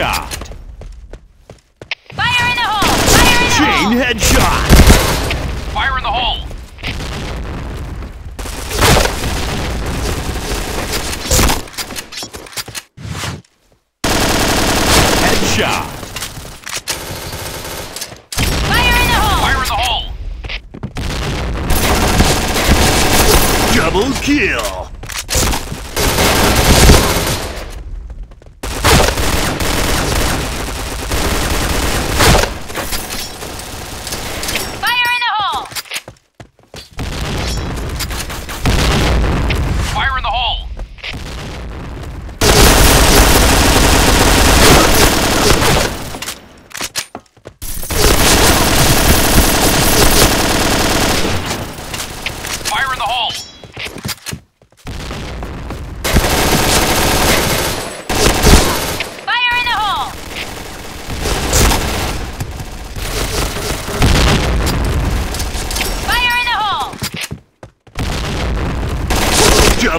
Headshot. Fire in the hole! Fire in the Chain hole! headshot. Fire in the hole! Headshot. Fire in the hole! Fire in the hole! Double kill. Fire in the hole! Fire in the hole! Fire in the hole! Fire in the hole! Fire in the hole!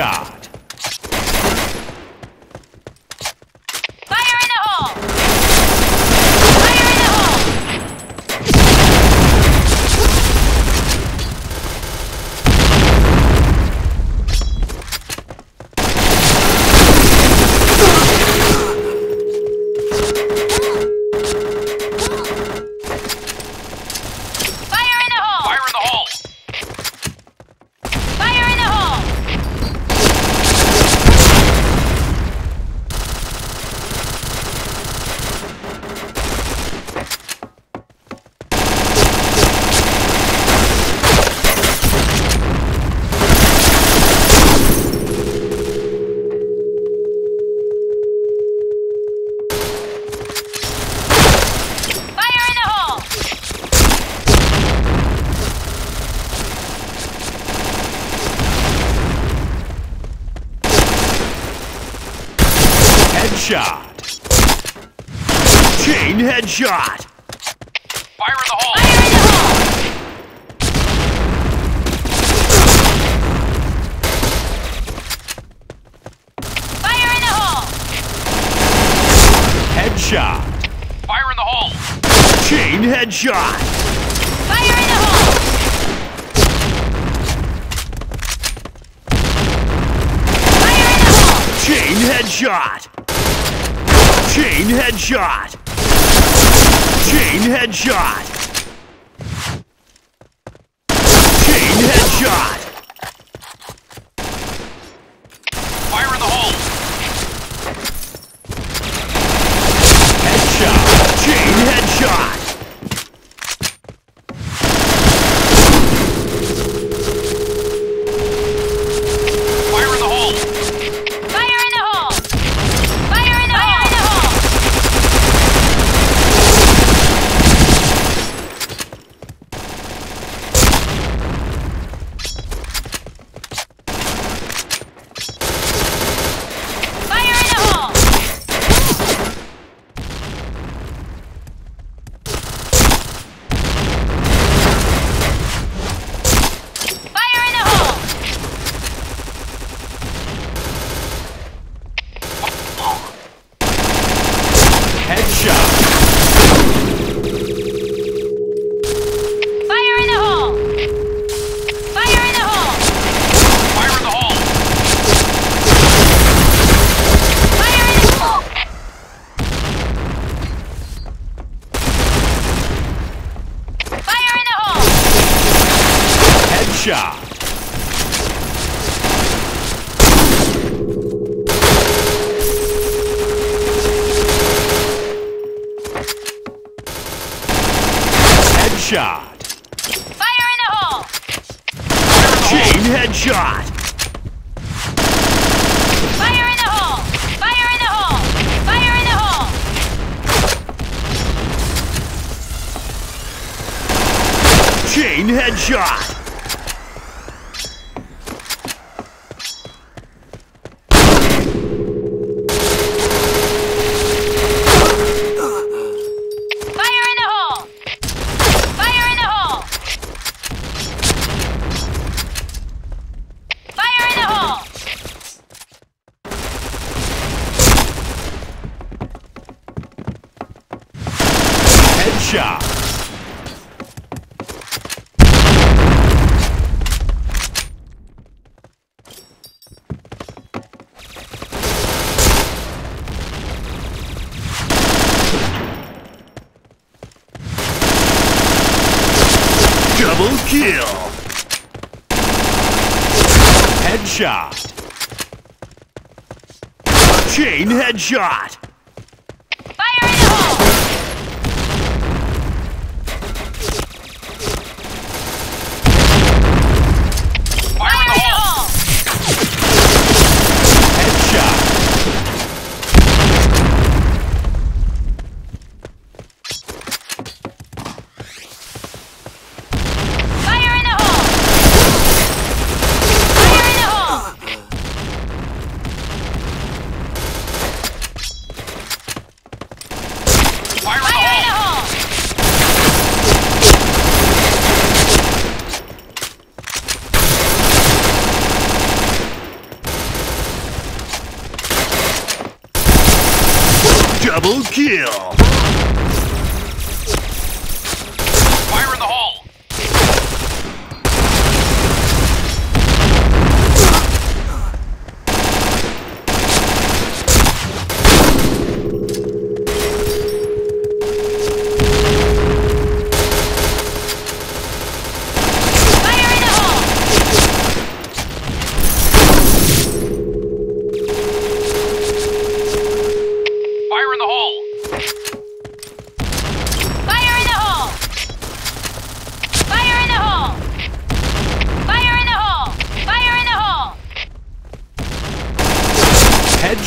Headshot. Fire in the hole! Fire in the hole! Fire in the hole! Fire in the hole! Fire in the hole! Fire in the hole! Headshot. Chain headshot. Fire in the hole! Fire in the hole! Fire in the hole! Headshot. Fire in the hole! Chain headshot. Fire in the hole! Fire in the hole! Chain headshot. Chain headshot. Chain headshot. Chain headshot. headshot. Fire in the hole. Chain headshot. Fire in the hole. Fire in the hole. Fire in the hole. Chain headshot. Kill! Headshot! Chain headshot! Double kill!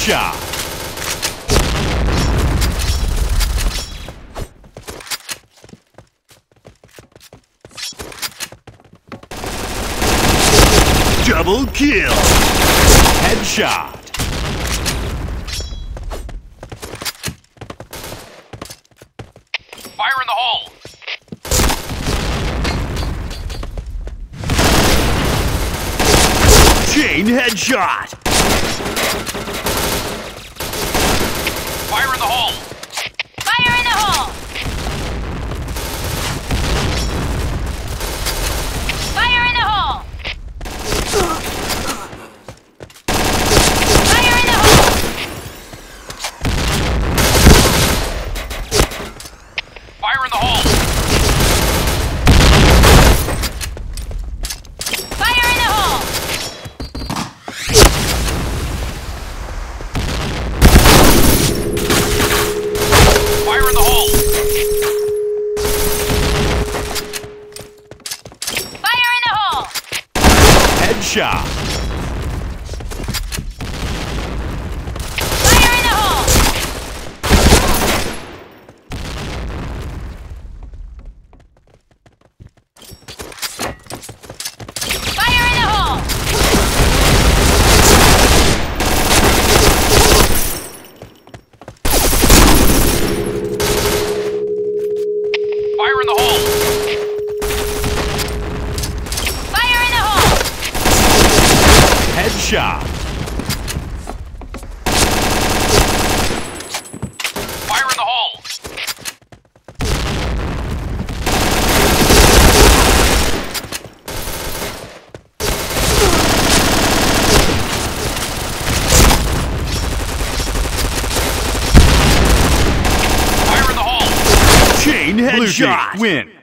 shot. Double kill. Headshot. Fire in the hole. Chain headshot. You Shot. Win.